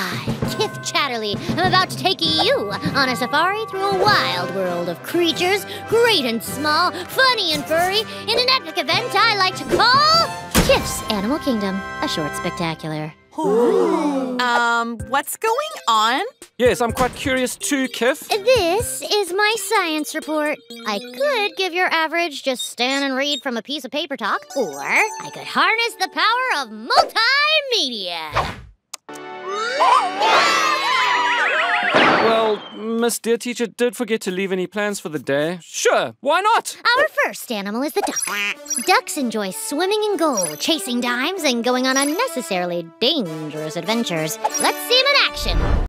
I, Kiff Chatterley, am about to take you on a safari through a wild world of creatures, great and small, funny and furry, in an epic event I like to call Kiff's Animal Kingdom, a short spectacular. Ooh. Um, what's going on? Yes, I'm quite curious too, Kiff. This is my science report. I could give your average just stand and read from a piece of paper talk, or I could harness the power of multimedia. Well, Miss Deer Teacher did forget to leave any plans for the day. Sure, why not? Our first animal is the duck. Ducks enjoy swimming in gold, chasing dimes, and going on unnecessarily dangerous adventures. Let's see them in action.